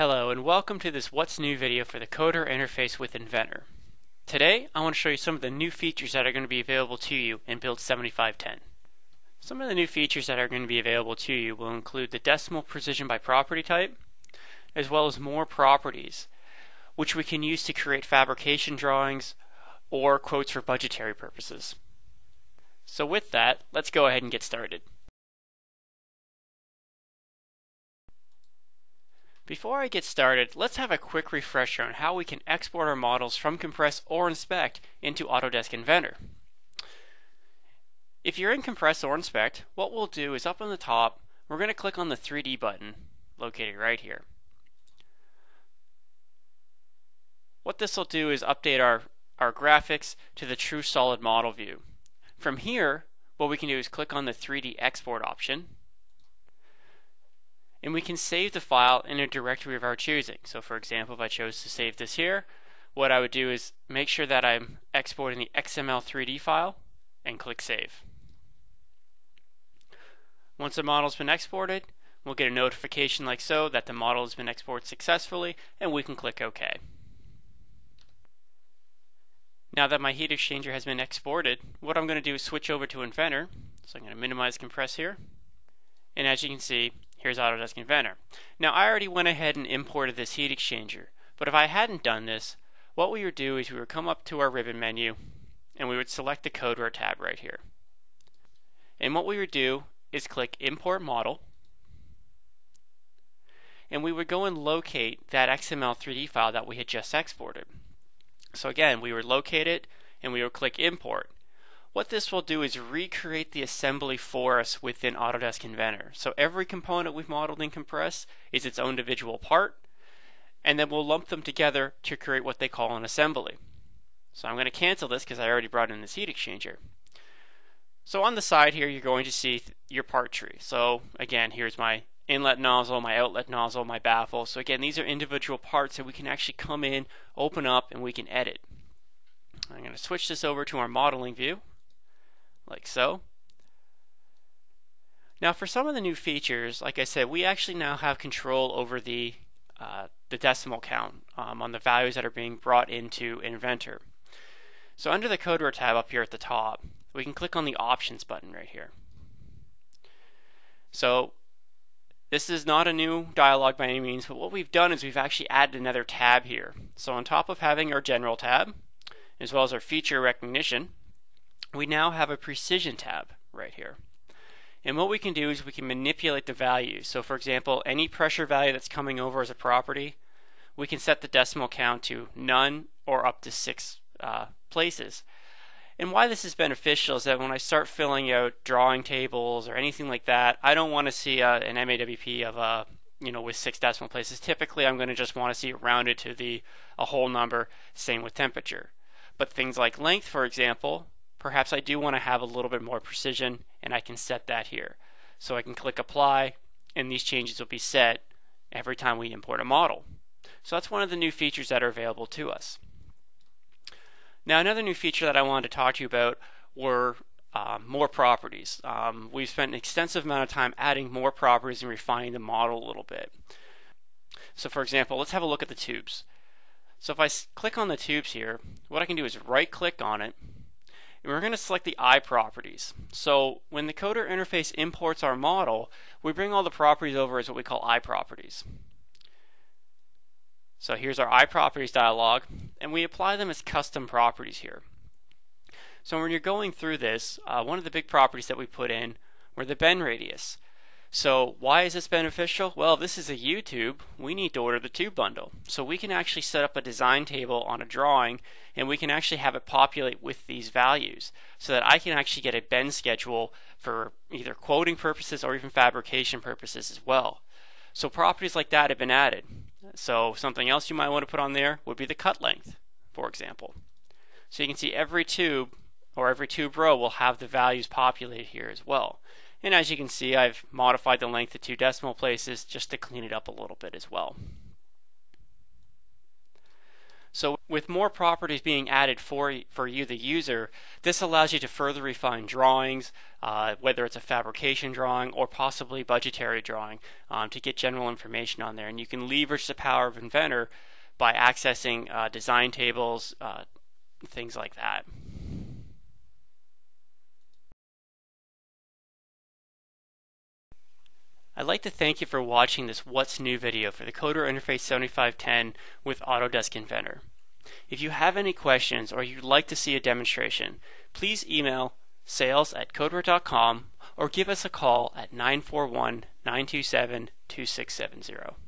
Hello and welcome to this What's New video for the Codeware interface with Inventor. Today I want to show you some of the new features that are going to be available to you in Build 7510. Some of the new features that are going to be available to you will include the decimal precision by property type, as well as more properties, which we can use to create fabrication drawings or quotes for budgetary purposes. So with that, let's go ahead and get started. Before I get started, let's have a quick refresher on how we can export our models from Compress or Inspect into Autodesk Inventor. If you're in Compress or Inspect, what we'll do is up on the top, we're going to click on the 3D button located right here. What this will do is update our, our graphics to the true solid model view. From here, what we can do is click on the 3D export option and we can save the file in a directory of our choosing. So for example, if I chose to save this here, what I would do is make sure that I'm exporting the XML3D file and click Save. Once the model's been exported, we'll get a notification like so that the model has been exported successfully and we can click OK. Now that my heat exchanger has been exported, what I'm going to do is switch over to Inventor. So I'm going to minimize compress here. And as you can see, Here's Autodesk Inventor. Now I already went ahead and imported this heat exchanger, but if I hadn't done this, what we would do is we would come up to our ribbon menu and we would select the Codeware tab right here. And what we would do is click Import Model and we would go and locate that XML 3D file that we had just exported. So again, we would locate it and we would click Import. What this will do is recreate the assembly for us within Autodesk Inventor. So every component we've modeled in Compress is its own individual part, and then we'll lump them together to create what they call an assembly. So I'm going to cancel this because I already brought in this heat exchanger. So on the side here, you're going to see your part tree. So again, here's my inlet nozzle, my outlet nozzle, my baffle. So again, these are individual parts that we can actually come in, open up, and we can edit. I'm going to switch this over to our modeling view like so. Now for some of the new features, like I said, we actually now have control over the uh, the decimal count um, on the values that are being brought into Inventor. So under the Codeware tab up here at the top, we can click on the Options button right here. So this is not a new dialog by any means, but what we've done is we've actually added another tab here. So on top of having our General tab, as well as our Feature Recognition, we now have a precision tab right here. And what we can do is we can manipulate the values. So for example, any pressure value that's coming over as a property, we can set the decimal count to none or up to six uh, places. And why this is beneficial is that when I start filling out drawing tables or anything like that, I don't want to see uh, an MAWP of a you know with six decimal places. Typically, I'm going to just want to see it rounded to the a whole number. Same with temperature. But things like length, for example, perhaps I do want to have a little bit more precision and I can set that here. So I can click apply and these changes will be set every time we import a model. So that's one of the new features that are available to us. Now another new feature that I wanted to talk to you about were um, more properties. Um, we've spent an extensive amount of time adding more properties and refining the model a little bit. So for example, let's have a look at the tubes. So if I click on the tubes here, what I can do is right click on it and we're going to select the iProperties. So when the Codeware interface imports our model, we bring all the properties over as what we call iProperties. So here's our iProperties dialog, and we apply them as custom properties here. So when you're going through this, uh, one of the big properties that we put in were the bend radius. So why is this beneficial? Well, this is a U-tube. We need to order the tube bundle. So we can actually set up a design table on a drawing and we can actually have it populate with these values so that I can actually get a bend schedule for either quoting purposes or even fabrication purposes as well. So properties like that have been added. So something else you might want to put on there would be the cut length, for example. So you can see every tube or every tube row will have the values populated here as well. And as you can see, I've modified the length to two decimal places just to clean it up a little bit as well. So with more properties being added for, for you, the user, this allows you to further refine drawings, uh, whether it's a fabrication drawing or possibly budgetary drawing, um, to get general information on there. And you can leverage the power of Inventor by accessing uh, design tables, uh, things like that. I'd like to thank you for watching this What's New video for the Codeware Interface 7510 with Autodesk Inventor. If you have any questions or you'd like to see a demonstration, please email sales at or give us a call at 941 927 2670.